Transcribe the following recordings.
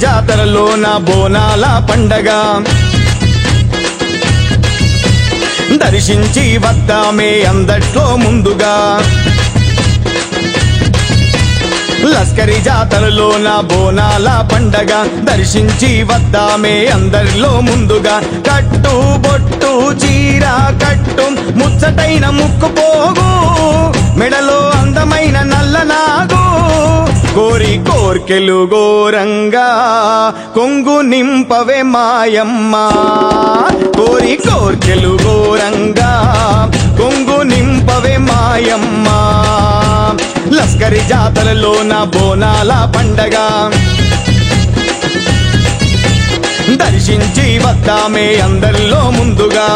జాతరలో నా బోనాల పండగ. దర్శించి వద్దామే అందట్లో ముందుగా. లస్కరి నా బోనాల పండగ. దర్శించి వద్దామే అందరిలో ముందుగా. కట్టు బొట్టు చీర కట్టు ముచ్చటైన ముక్కు పోగు. మెడలో అందమైన నల్ల నాగు. కోర్కెలు గోరంగా కొంగు నింపవే మాయమ్మ. కోరి కోర్కెలు గోరంగా కొంగు నింపవే మాయమ్మ. లస్కరి జాతరలోన బోనాల పండగ. దర్శించి వద్దామే అందరిలో ముందుగా.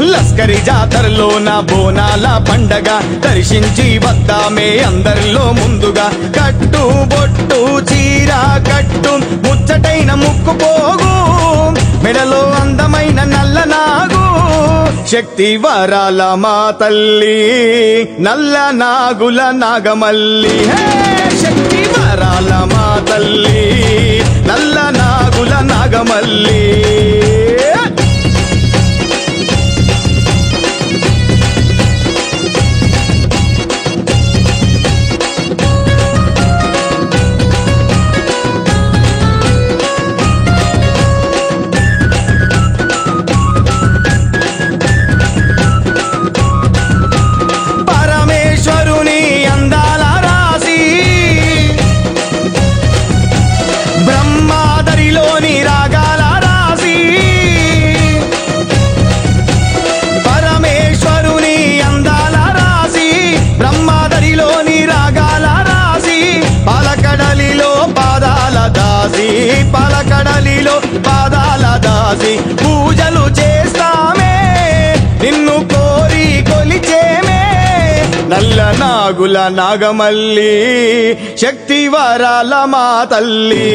లస్కరి జాతరలో నా బోనాల పండగ. దర్శించి వద్దామే అందరిలో ముందుగా. కట్టు బొట్టు చీర కట్టు ముచ్చటైన ముక్కు పోగు. మెడలో అందమైన నల్ల నాగు. శక్తి వరాల మా తల్లి నల్ల నాగుల నాగమల్లి. శక్తి వరాల మా తల్లి నల్ల నాగుల నాగమల్లి. దాసి పలకడలిలో పాదాల దాసి పూజలు చేస్తామే నిన్ను కోరి కొలిచేమే. నల్ల నాగుల నాగమల్లి శక్తి వరాల మా తల్లి.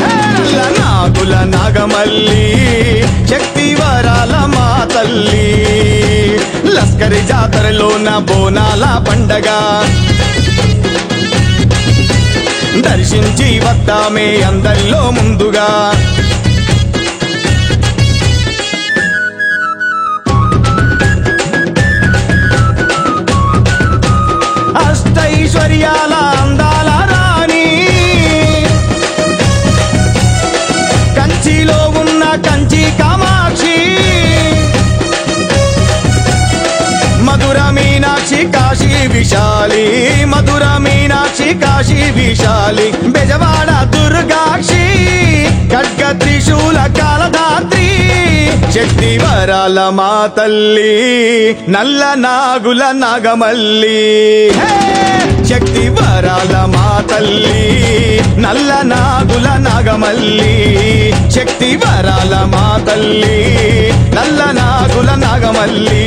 నల్ల నాగుల నాగమల్లి శక్తి వరాల మా తల్లి. లస్కరి జాతరలోన బోనాల పండగ. దర్శించి వద్దామే అందరిలో ముందుగా. అష్టైశ్వర్యాల అందాల రాణి. కంచిలో ఉన్న కంచి కామాక్షి మీనాక్షి కాశీ విశాలి బెజవాడ దుర్గాక్షి ఖడ్గ త్రిశూల కాలధాత్రి శక్తి వరాల మా తల్లి నల్ల నాగుల నాగమల్లి. శక్తి వరాల మా తల్లి నల్ల నాగుల నాగమల్లి శక్తి వరాల మా తల్లి నల్ల నాగుల నాగమల్లి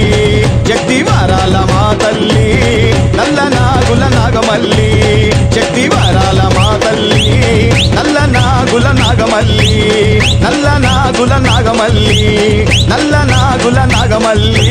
శక్తి వరాల మా తల్లి. నల్ల నాగుల నాగమల్లి నల్ల నాగుల నాగమల్లి నల్ల నాగుల నాగమల్లి.